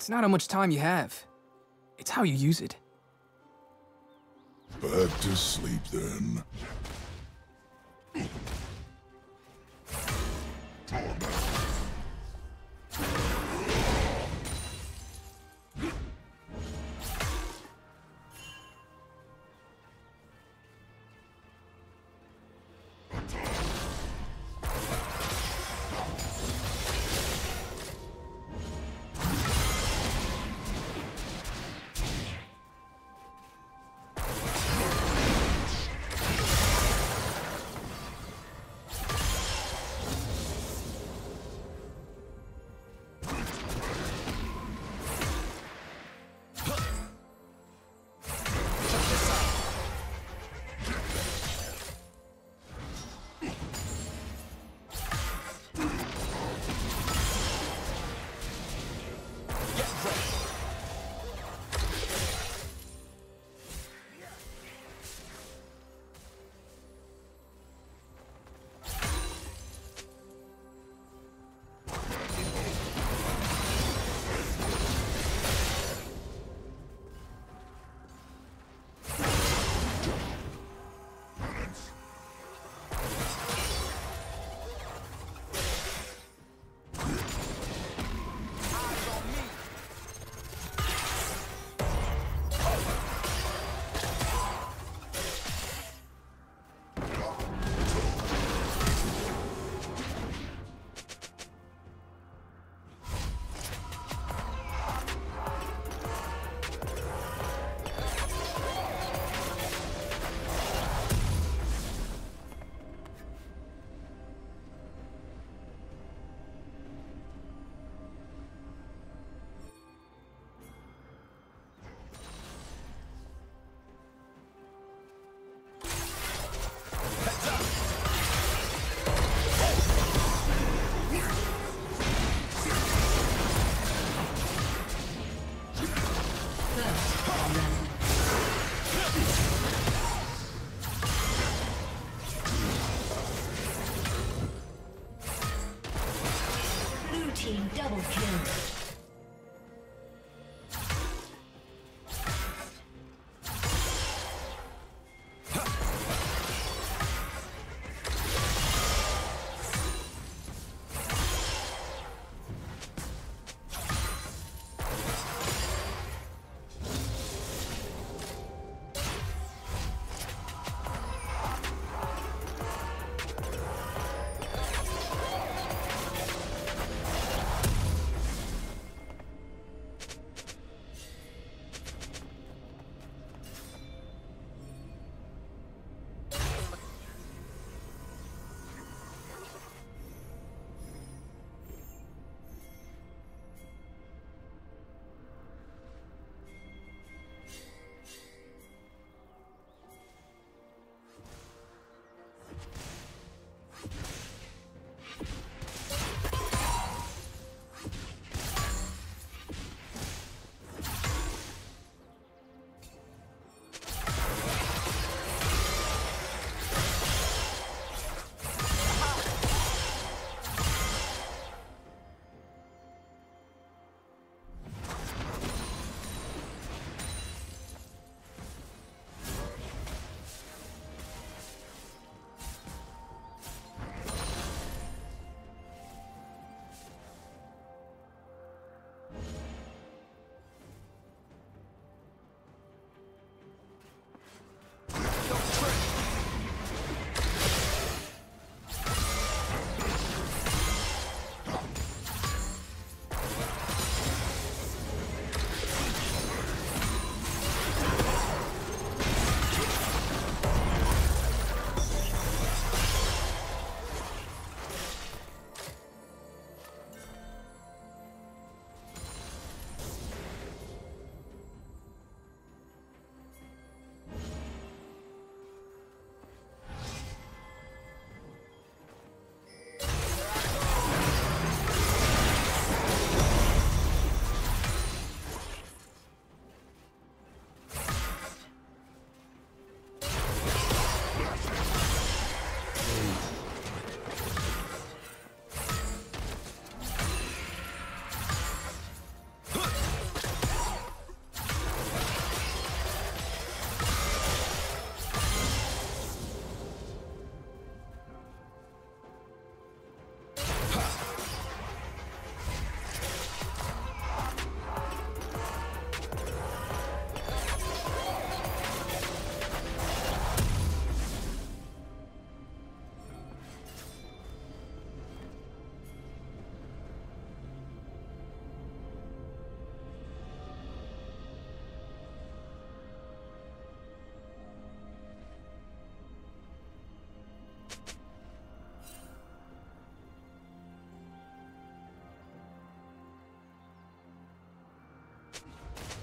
It's not how much time you have. It's how you use it. Back to sleep then. Team double kill.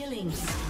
Killing Rampage.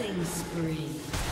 Killing spree.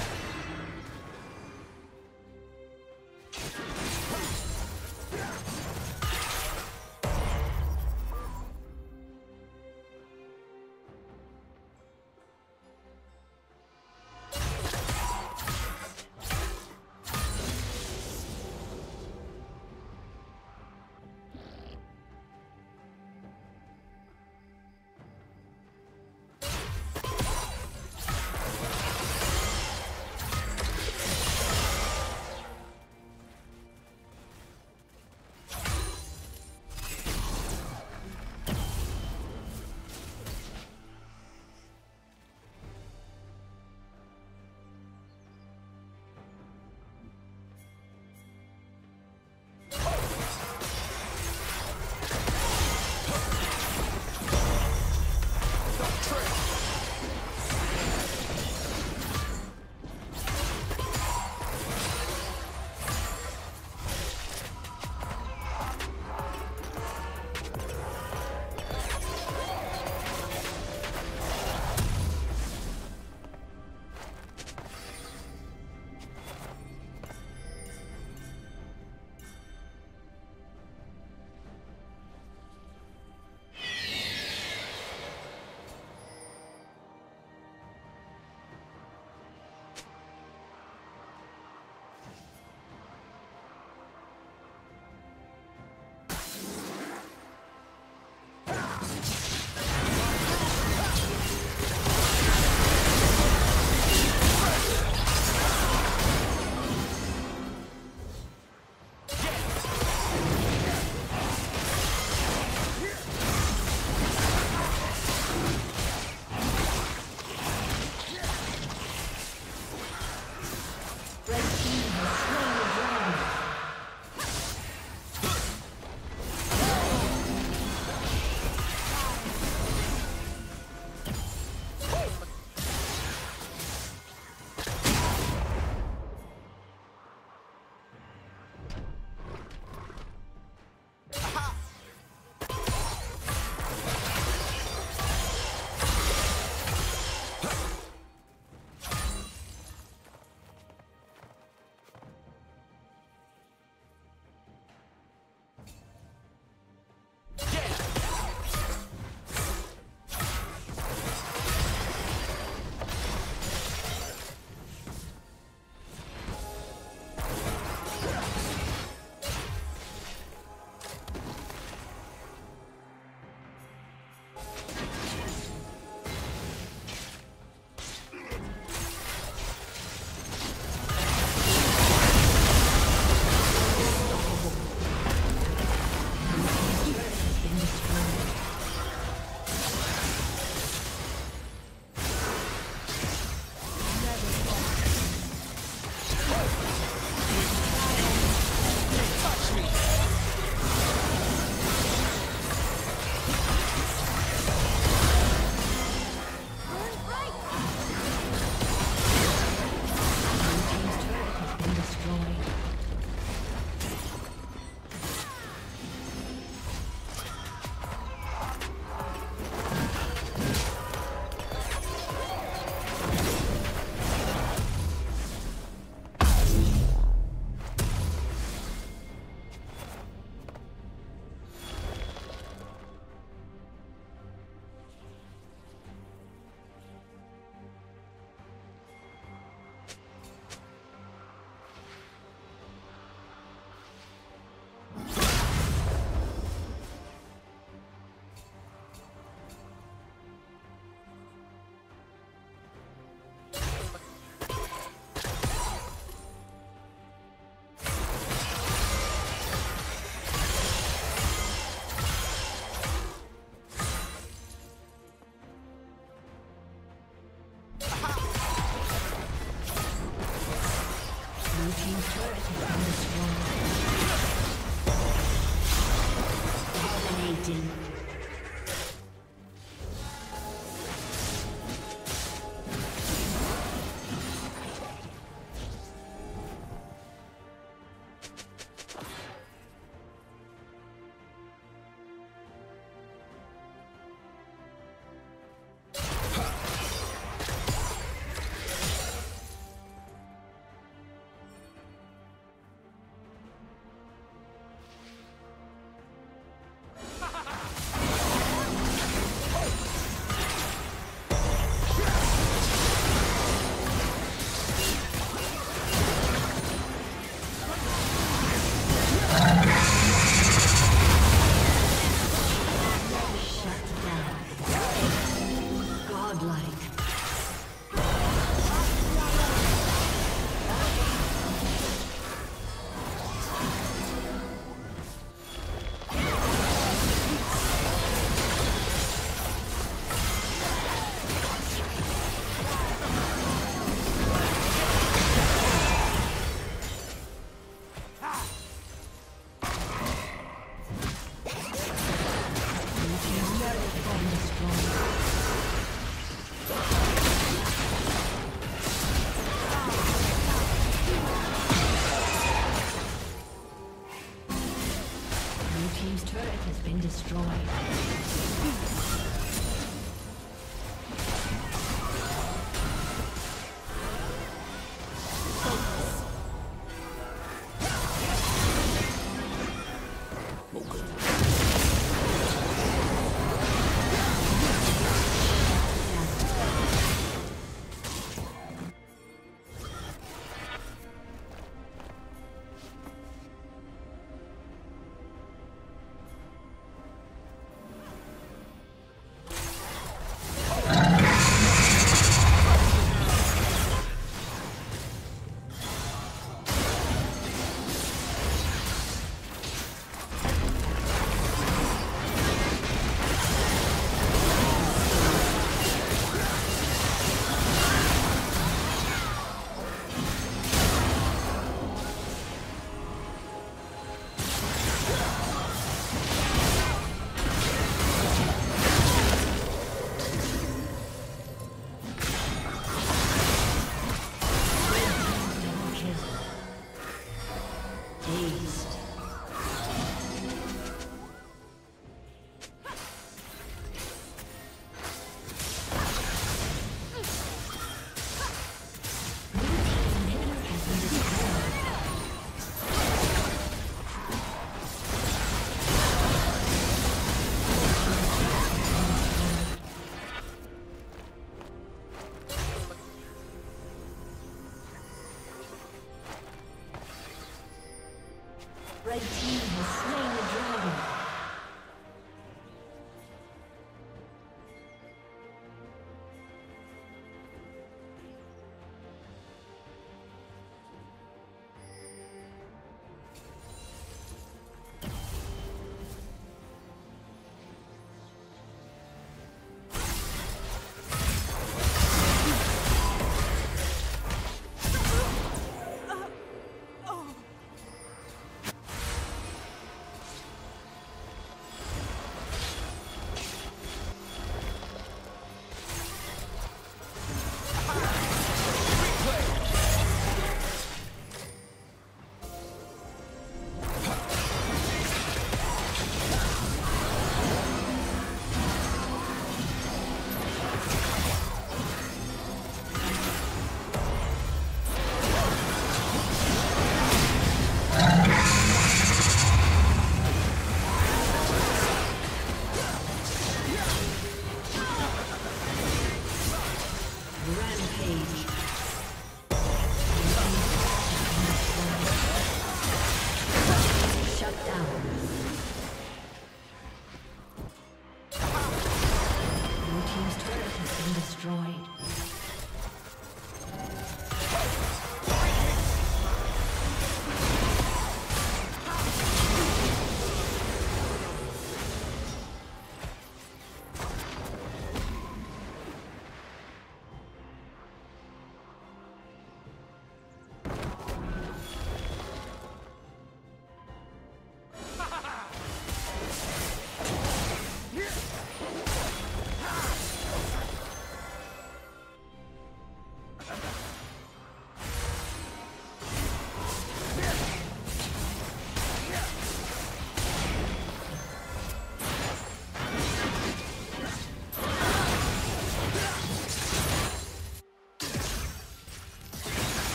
Rampage.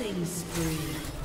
Killing spree.